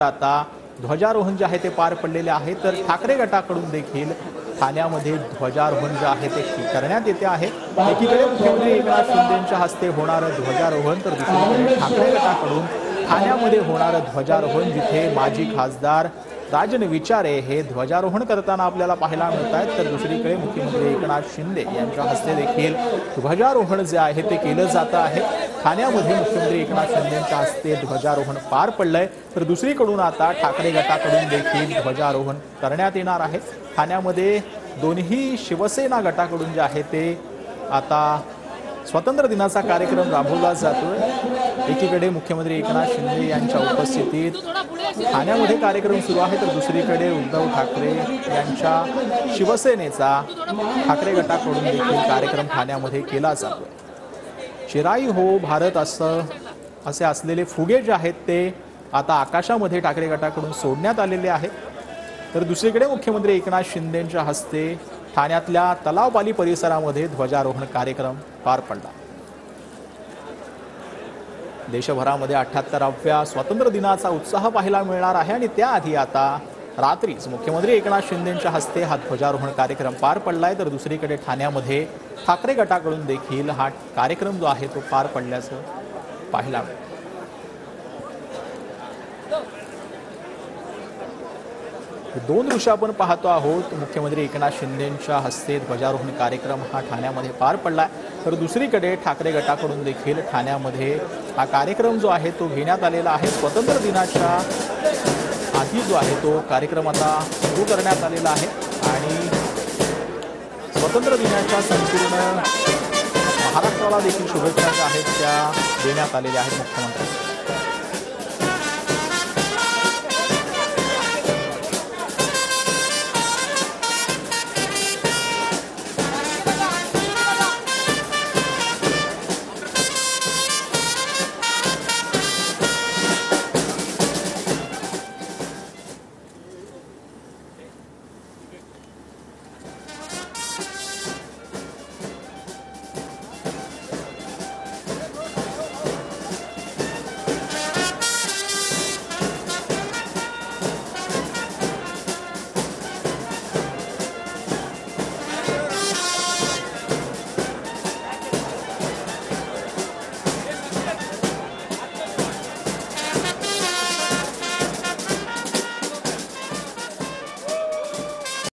आता ध्वजारोहण जे आहे ते पार पडलेले आहे तर ठाकरे गटाकडून देखील ठाण्यामध्ये ध्वजारोहण जे आहे ते करण्यात येते आहे. एकीकडे मुख्यमंत्री एकनाथ शिंदेच्या हस्ते होणारं ध्वजारोहण तर दुसरीकडे ठाकरे गटाकडून ठाण्यामध्ये होणारं ध्वजारोहण जिथे माजी खासदार राजन विचारे हे ध्वजारोहण करताना आपल्याला पाहायला मिळत आहेत तर दुसरीकडे मुख्यमंत्री एकनाथ शिंदे यांच्या हस्ते देखील ध्वजारोहण जे आहे ते केलं जातं आहे. ठाण्यामध्ये मुख्यमंत्री एकनाथ शिंदेच्या हस्ते ध्वजारोहण पार पडलंय. तर दुसरीकडून आता ठाकरे गटाकडून देखील ध्वजारोहण करण्यात येणार आहे. ठाण्यामध्ये दोन्ही शिवसेना गटाकडून जे आहे ते आता स्वातंत्र्य दिनाचा कार्यक्रम राबवला जातोय. एकीकडे मुख्यमंत्री एकनाथ शिंदे यांच्या उपस्थितीत ठाण्यामध्ये कार्यक्रम सुरू आहे तर दुसरीकडे उद्धव ठाकरे यांच्या शिवसेनेचा ठाकरे गटाकडून देखील कार्यक्रम ठाण्यामध्ये केला जातोय. चिराई हो भारत असं असे असलेले फुगे जे आहेत ते आता आकाशामध्ये ठाकरे गटाकडून सोडण्यात आलेले आहेत. तर दुसरीकडे मुख्यमंत्री एकनाथ शिंदेच्या हस्ते ठाण्यातल्या तलावपाली परिसरामध्ये ध्वजारोहण कार्यक्रम पार पडला. देशभरामध्ये अठ्याहत्तराव्या स्वातंत्र्य दिनाचा उत्साह पाहायला मिळणार आहे आणि त्याआधी आता रात्रीच मुख्यमंत्री एकनाथ शिंदेच्या हस्ते हा ध्वजारोहण कार्यक्रम पार पडलाय. तर दुसरीकडे ठाण्यामध्ये ठाकरे गटाकडून देखील हा कार्यक्रम जो आहे तो पार पडल्याचं पाहायला मिळालं दोन दृश्य आपण पाहतो आहोत मुख्यमंत्री एकनाथ शिंदेंच्या हस्ते ध्वजारोहण कार्यक्रम हा ठाण्यामध्ये पार पडला तर दुसरीकडे ठाकरे गटाकडून देखील ठाण्यामध्ये हा कार्यक्रम जो आहे तो घेण्यात आलेला आहे. स्वतंत्र दिनाच्या आधी जो आहे तो कार्यक्रम आता सुरू करण्यात आलेला आहे. आणि स्वतंत्र दिनाच्या संपूर्ण महाराष्ट्राला देखील शुभेच्छा ज्या आहेत त्या देण्यात आलेल्या आहेत मुख्यमंत्र्यांनी.